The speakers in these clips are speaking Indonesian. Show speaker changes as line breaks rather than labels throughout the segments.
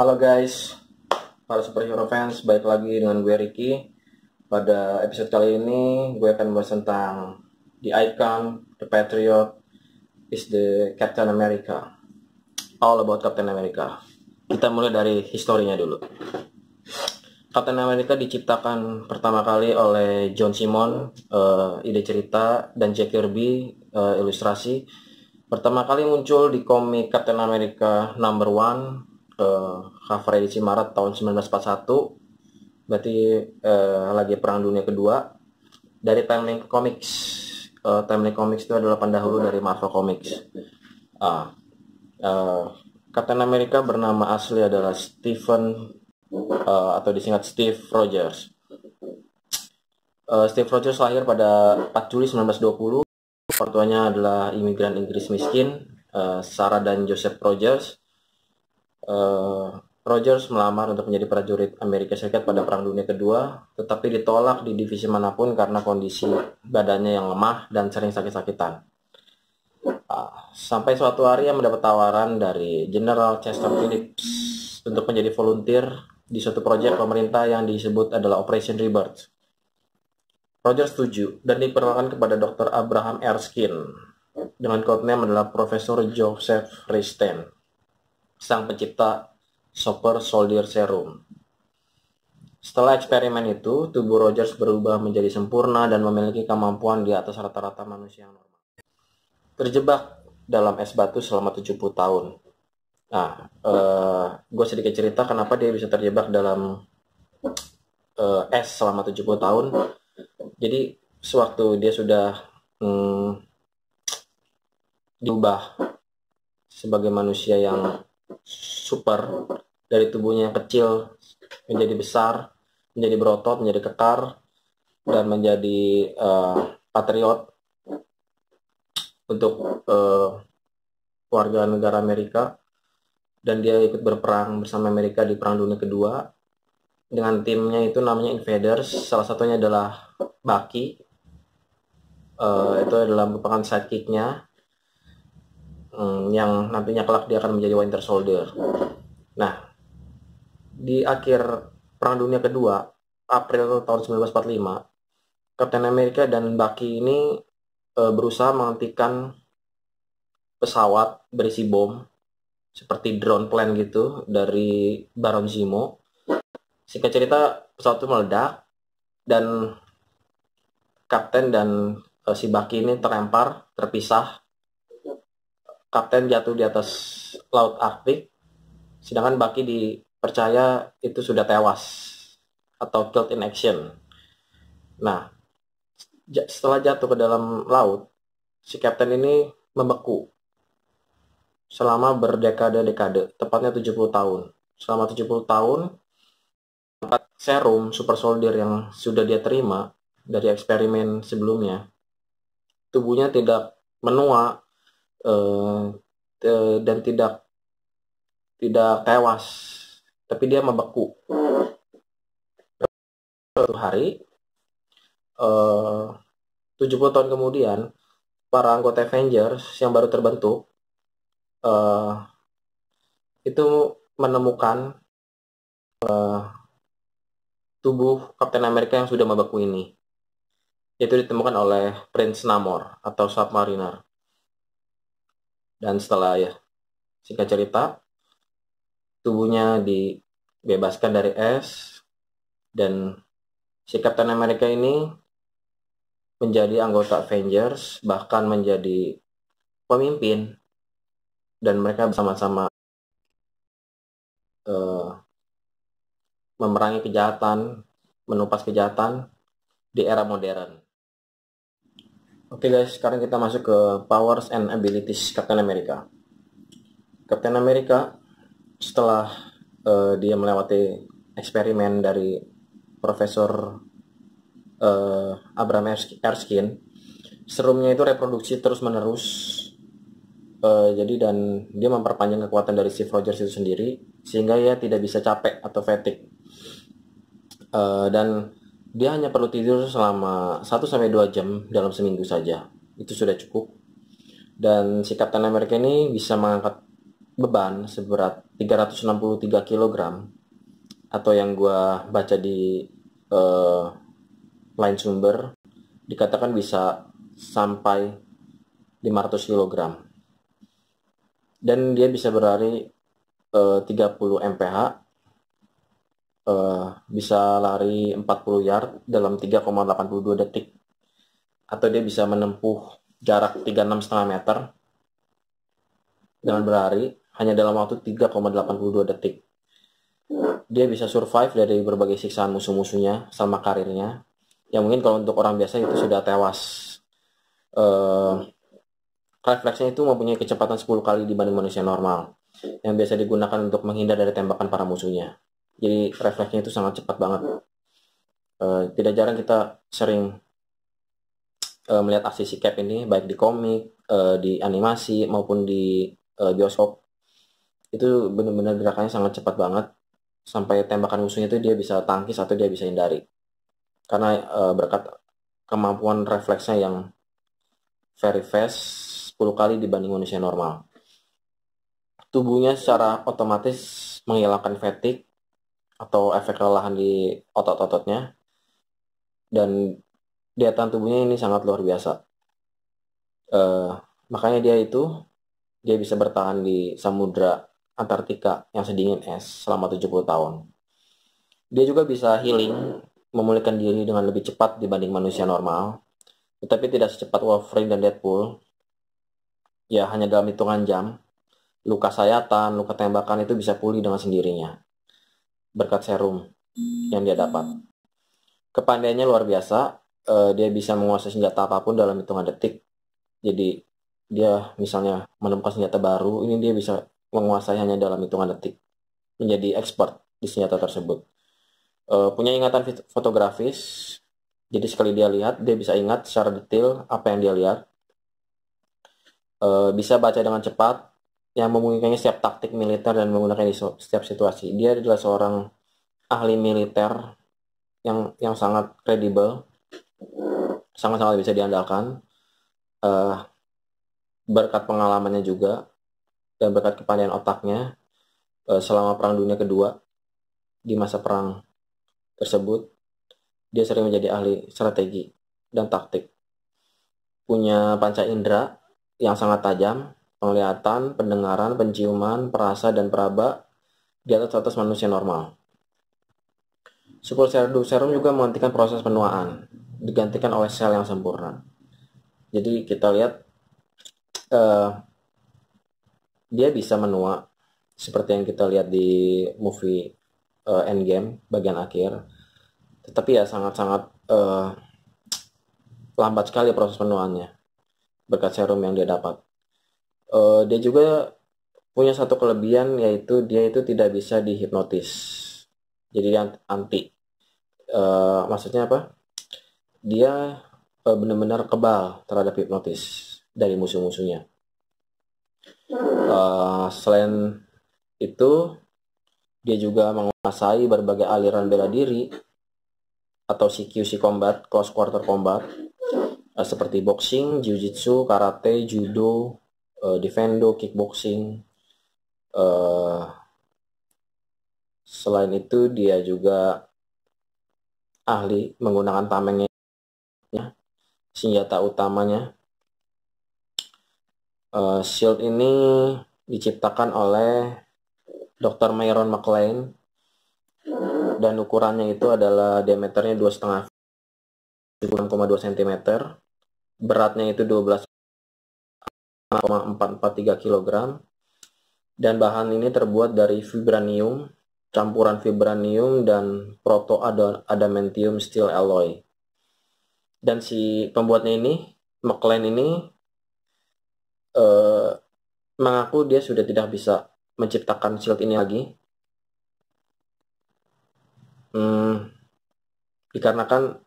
Halo guys, para superhero fans, baik lagi dengan gue Ricky. Pada episode kali ini, gue akan membahas tentang The Icon, The Patriot, is the Captain America. All about Captain America. Kita mulai dari historinya dulu. Captain America diciptakan pertama kali oleh John Simon, uh, ide cerita, dan Jack Kirby, uh, ilustrasi. Pertama kali muncul di komik Captain America Number One uh, cover edisi Maret tahun 1941 berarti uh, lagi perang dunia kedua. Dari Timeline Comics uh, Timeline Comics itu adalah pendahulu dari Marvel Comics. Uh, uh, Captain America bernama asli adalah Stephen uh, atau disingkat Steve Rogers. Uh, Steve Rogers lahir pada 4 Juli 1920 orang tuanya adalah imigran Inggris miskin Sarah dan Joseph Rogers uh, Rogers melamar untuk menjadi prajurit Amerika Serikat pada Perang Dunia Kedua, tetapi ditolak di divisi mana pun karena kondisi badannya yang lemah dan sering sakit-sakitan. Uh, sampai suatu hari ia mendapat tawaran dari General Chester Phillips untuk menjadi volunteer di suatu proyek pemerintah yang disebut adalah Operation Rebirth. Rogers setuju dan diperkenalkan kepada Dr. Abraham Erskine dengan codename adalah Profesor Joseph Risten sang pencipta Super Soldier Serum. Setelah eksperimen itu, tubuh Rogers berubah menjadi sempurna dan memiliki kemampuan di atas rata-rata manusia yang normal. Terjebak dalam es batu selama 70 tahun. Nah, uh, gue sedikit cerita kenapa dia bisa terjebak dalam uh, es selama 70 tahun. Jadi, sewaktu dia sudah hmm, diubah sebagai manusia yang super dari tubuhnya yang kecil menjadi besar, menjadi berotot, menjadi kekar, dan menjadi uh, patriot untuk uh, warga negara Amerika. Dan dia ikut berperang bersama Amerika di Perang Dunia Kedua dengan timnya itu namanya Invaders. Salah satunya adalah Bucky. Uh, itu adalah merupakan sidekicknya hmm, yang nantinya kelak dia akan menjadi Winter Soldier. Nah, di akhir Perang Dunia Kedua, April tahun 1945, Captain America dan Bucky ini e, berusaha menghentikan pesawat berisi bom seperti drone plane gitu dari Baron Zemo. Singkat cerita, pesawat itu meledak dan Kapten dan e, si Bucky ini terlempar, terpisah kapten jatuh di atas laut Arktik, sedangkan Baki dipercaya itu sudah tewas atau killed in action. Nah, setelah jatuh ke dalam laut, si kapten ini membeku selama berdekade-dekade, tepatnya 70 tahun. Selama 70 tahun, serum super soldier yang sudah dia terima dari eksperimen sebelumnya, tubuhnya tidak menua uh, dan tidak tidak tewas tapi dia membeku. Suatu hari uh, 70 tahun kemudian para anggota Avengers yang baru terbentuk uh, itu menemukan uh, tubuh Captain America yang sudah membeku ini. Itu ditemukan oleh Prince Namor atau Submariner dan setelah ya singkat cerita tubuhnya dibebaskan dari es dan si Captain America ini menjadi anggota Avengers bahkan menjadi pemimpin dan mereka bersama-sama uh, memerangi kejahatan, menumpas kejahatan di era modern. Oke okay guys, sekarang kita masuk ke powers and abilities Captain America. Captain America setelah uh, dia melewati eksperimen dari Profesor uh, Abraham Erskine, serumnya itu reproduksi terus menerus. Uh, jadi dan dia memperpanjang kekuatan dari Steve Rogers itu sendiri sehingga ia tidak bisa capek atau fatigue. Uh, dan dia hanya perlu tidur selama 1 sampai 2 jam dalam seminggu saja. Itu sudah cukup. Dan si Captain America ini bisa mengangkat beban seberat 363 kg atau yang gue baca di uh, lain sumber dikatakan bisa sampai 500 kg dan dia bisa berlari uh, 30 mph uh, bisa lari 40 yard dalam 3,82 detik atau dia bisa menempuh jarak 36,5 meter dengan berlari hanya dalam waktu 3,82 detik. Dia bisa survive dari berbagai siksaan musuh-musuhnya selama karirnya. Yang mungkin kalau untuk orang biasa itu sudah tewas. Uh, refleksnya itu mempunyai kecepatan 10 kali dibanding manusia normal yang biasa digunakan untuk menghindar dari tembakan para musuhnya. Jadi refleksnya itu sangat cepat banget. Uh, tidak jarang kita sering uh, melihat aksi si Cap ini baik di komik, uh, di animasi maupun di uh, bioskop. Itu benar-benar gerakannya sangat cepat banget. Sampai tembakan musuhnya itu dia bisa tangkis atau dia bisa hindari. Karena uh, berkat kemampuan refleksnya yang very fast 10 kali dibanding manusia normal. Tubuhnya secara otomatis menghilangkan fatigue atau efek kelelahan di otot-ototnya dan daya tahan tubuhnya ini sangat luar biasa uh, makanya dia itu dia bisa bertahan di samudra Antartika yang sedingin es selama 70 tahun. Dia juga bisa healing, memulihkan diri dengan lebih cepat dibanding manusia normal, tetapi tidak secepat Wolverine dan Deadpool. Ya, hanya dalam hitungan jam, luka sayatan, luka tembakan itu bisa pulih dengan sendirinya. Berkat serum yang dia dapat. Kepandaiannya luar biasa, uh, dia bisa menguasai senjata apa pun dalam hitungan detik. Jadi dia misalnya menemukan senjata baru, ini dia bisa menguasai hanya dalam hitungan detik, menjadi expert di senjata tersebut. Uh, punya ingatan fotografis, jadi sekali dia lihat, dia bisa ingat secara detail apa yang dia lihat. Uh, bisa baca dengan cepat, yang memungkinkannya setiap taktik militer dan menggunakan di setiap situasi. Dia adalah seorang ahli militer yang yang sangat kredibel, sangat-sangat bisa diandalkan. Uh, berkat pengalamannya juga dan berkat kepandaian otaknya uh, selama Perang Dunia Kedua di masa perang tersebut dia sering menjadi ahli strategi dan taktik punya panca indera yang sangat tajam penglihatan, pendengaran, penciuman, perasa, dan peraba di atas atas manusia normal. Serum, serum juga menghentikan proses penuaan, digantikan oleh sel yang sempurna. Jadi kita lihat uh, dia bisa menua seperti yang kita lihat di movie uh, Endgame bagian akhir tetapi ya sangat-sangat uh, lambat sekali proses penuaannya berkat serum yang dia dapat uh, dia juga punya satu kelebihan yaitu dia itu tidak bisa dihipnotis. Jadi dia anti uh, maksudnya apa? Dia uh, benar-benar kebal terhadap hipnotis dari musuh-musuhnya. Uh, selain itu, dia juga menguasai berbagai aliran bela diri atau CQC combat, close quarter combat, seperti boxing, jiu-jitsu, karate, judo, uh, defendo, kickboxing. Uh, selain itu, dia juga ahli menggunakan tamengnya, senjata utamanya Uh, shield ini diciptakan oleh Dr. Myron McLean dan ukurannya itu adalah diameternya 2,5 6,2 cm beratnya itu 12,443 kg dan bahan ini terbuat dari vibranium campuran vibranium dan proto adamantium steel alloy dan si pembuatnya ini McLean ini uh, mengaku dia sudah tidak bisa menciptakan shield ini lagi. Hmm, dikarenakan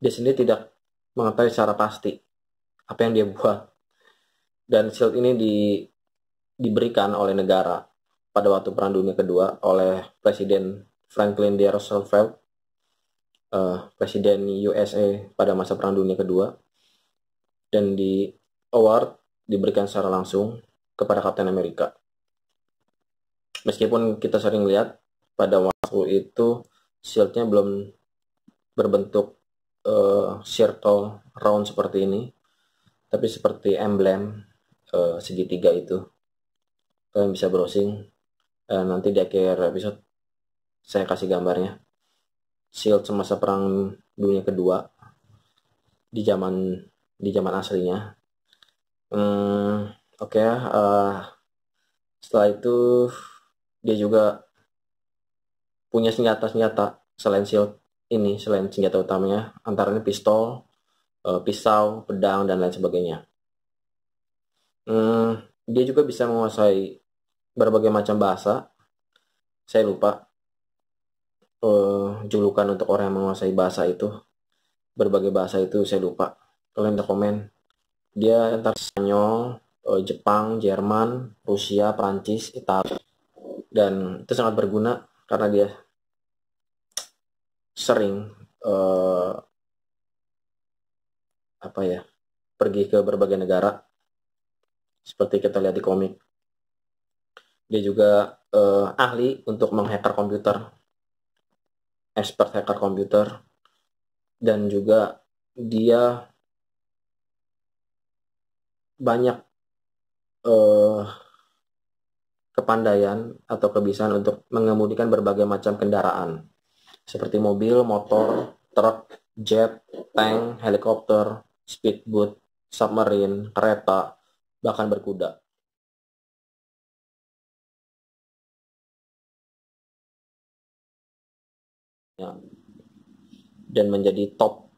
dia sendiri tidak mengetahui secara pasti apa yang dia buat. Dan shield ini di, diberikan oleh negara pada waktu Perang Dunia Kedua oleh Presiden Franklin D. Roosevelt, uh, Presiden USA pada masa Perang Dunia Kedua, dan di award diberikan secara langsung kepada Kapten Amerika meskipun kita sering lihat pada waktu itu shieldnya belum berbentuk uh, circle round seperti ini tapi seperti emblem uh, segitiga itu. Kalian bisa browsing uh, nanti di akhir episode saya kasih gambarnya. Shield semasa perang dunia kedua di zaman di zaman aslinya. Hmm, oke okay, uh, setelah itu dia juga punya senjata-senjata selain shield ini selain senjata utamanya antara ini pistol pisau, pedang, dan lain sebagainya. Hmm, dia juga bisa menguasai berbagai macam bahasa. Saya lupa uh, julukan untuk orang yang menguasai bahasa itu. Berbagai bahasa itu saya lupa. Kalian komen. Dia antara Spanyol, uh, Jepang, Jerman, Rusia, Prancis, Italia. Dan itu sangat berguna karena dia sering uh, apa ya pergi ke berbagai negara seperti kita lihat di komik. Dia juga uh, ahli untuk menghacker komputer. Expert hacker komputer. Dan juga dia banyak uh, kepandaian atau kebiasaan untuk mengemudikan berbagai macam kendaraan. Seperti mobil, motor, truk, jet, tank, helikopter, speedboat, submarine, kereta, bahkan berkuda. Ya. Dan menjadi top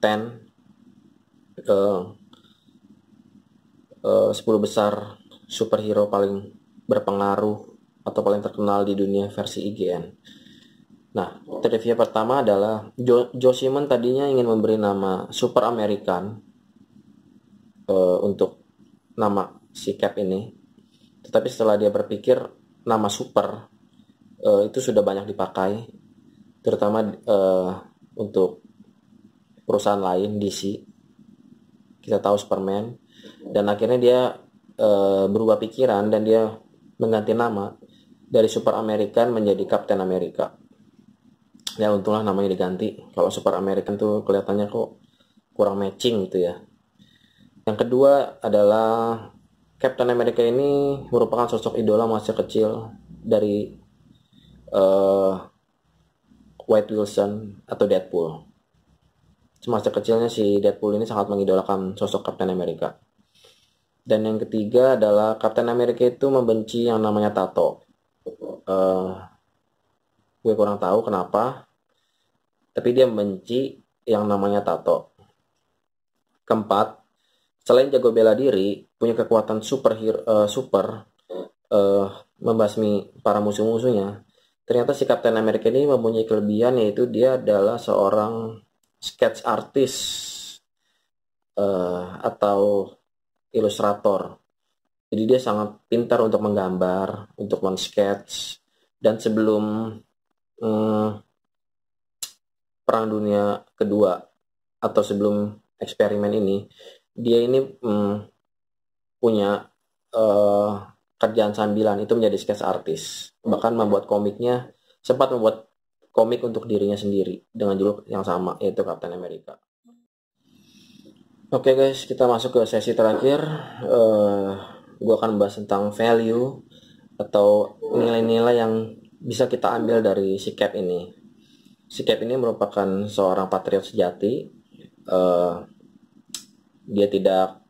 10 uh, uh, 10 besar superhero paling berpengaruh atau paling terkenal di dunia versi IGN. Nah, trivia pertama adalah jo Joe Simon tadinya ingin memberi nama Super American uh, untuk nama si Cap ini. Tetapi setelah dia berpikir nama Super uh, itu sudah banyak dipakai, terutama uh, untuk perusahaan lain DC. Kita tahu Superman dan akhirnya dia uh, berubah pikiran dan dia mengganti nama dari Super American menjadi Captain America ya untunglah namanya diganti kalau Super American tuh kelihatannya kok kurang matching gitu ya yang kedua adalah Captain America ini merupakan sosok idola masa kecil dari uh, White Wilson atau Deadpool. Semasa kecilnya si Deadpool ini sangat mengidolakan sosok Captain America. Dan yang ketiga adalah Captain America itu membenci yang namanya tato. Uh, gue kurang tahu kenapa tapi dia membenci yang namanya tato. Keempat selain jago bela diri punya kekuatan super uh, super uh, membasmi para musuh-musuhnya ternyata si Captain America ini mempunyai kelebihan yaitu dia adalah seorang sketch artist uh, atau ilustrator. Jadi dia sangat pintar untuk menggambar untuk men-sketch dan sebelum hmm, Perang Dunia Kedua atau sebelum eksperimen ini, dia ini hmm, punya uh, kerjaan sambilan itu menjadi sketch artist, bahkan membuat komiknya sempat membuat komik untuk dirinya sendiri dengan judul yang sama yaitu Captain America. Oke okay guys, kita masuk ke sesi terakhir. Uh, eh, gue akan membahas tentang value atau nilai-nilai yang bisa kita ambil dari si cap ini. Si cap ini merupakan seorang patriot sejati. Uh, dia tidak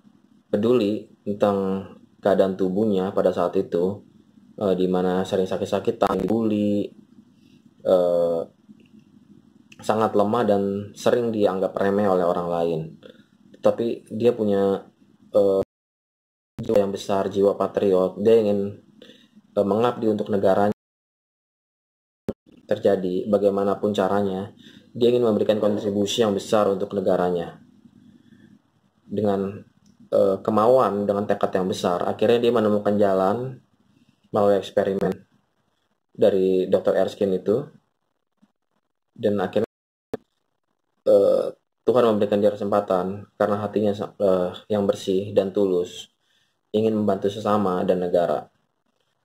peduli tentang keadaan tubuhnya pada saat itu, uh, di mana sering sakit-sakitan, dibully, uh, sangat lemah dan sering dianggap remeh oleh orang lain. Tapi dia punya uh, jiwa yang besar, jiwa patriot. Dia ingin uh, mengabdi untuk negaranya terjadi, bagaimanapun caranya, dia ingin memberikan kontribusi yang besar untuk negaranya. Dengan e, kemauan, dengan tekad yang besar, akhirnya dia menemukan jalan melalui eksperimen dari Dr. Erskine itu, dan akhirnya e, Tuhan memberikan dia kesempatan karena hatinya e, yang bersih dan tulus ingin membantu sesama dan negara.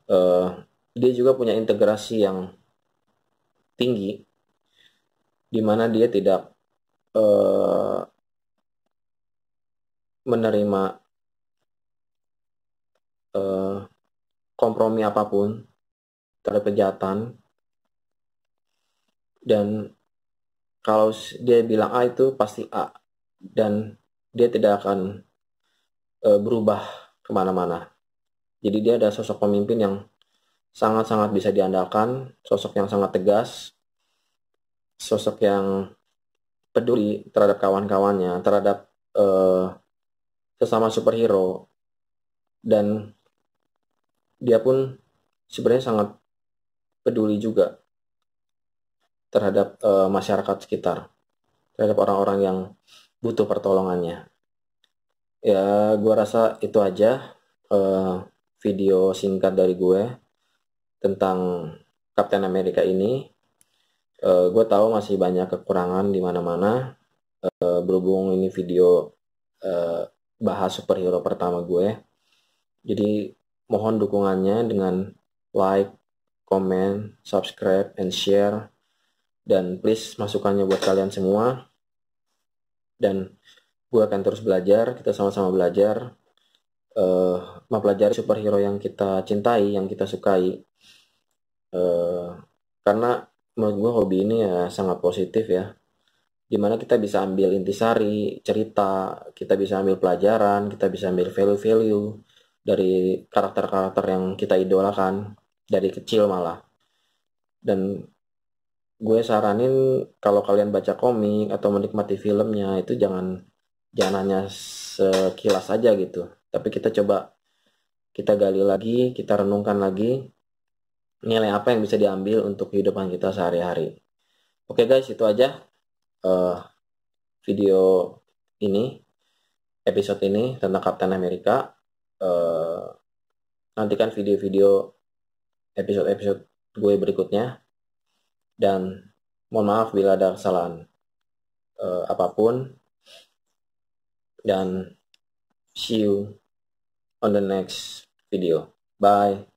Uh, dia juga punya integrasi yang tinggi di mana dia tidak uh, menerima uh, kompromi apa pun terhadap kejahatan. Dan kalau dia bilang A itu pasti A. Dan dia tidak akan uh, berubah ke mana-mana. Jadi dia ada sosok pemimpin yang sangat-sangat bisa diandalkan sosok yang sangat tegas sosok yang peduli terhadap kawan-kawannya, terhadap uh, sesama superhero, dan dia pun sebenarnya sangat peduli juga terhadap uh, masyarakat sekitar, terhadap orang-orang yang butuh pertolongannya. Ya, gue rasa itu aja uh, video singkat dari gue tentang Captain America ini. Uh, eh, gue tahu masih banyak kekurangan di mana-mana. Uh, berhubung ini video uh, bahas superhero pertama gue. Jadi mohon dukungannya dengan like comment subscribe and share. Dan please masukannya buat kalian semua. Dan gue akan terus belajar kita sama-sama belajar uh, mempelajari superhero yang kita cintai yang kita sukai. Uh, karena menurut gue hobi ini ya sangat positif ya di mana kita bisa ambil intisari cerita kita bisa ambil pelajaran kita bisa ambil value-value dari karakter-karakter yang kita idolakan dari kecil malah. Dan gue saranin kalau kalian baca komik atau menikmati filmnya itu jangan jangan hanya sekilas aja gitu. Tapi kita coba kita gali lagi kita renungkan lagi nilai apa yang bisa diambil untuk kehidupan kita sehari-hari. Oke guys, itu aja uh, video ini, episode ini tentang Captain America. Uh, nantikan video-video episode-episode gue berikutnya. Dan mohon maaf bila ada kesalahan uh, apa pun. Dan see you on the next video. Bye.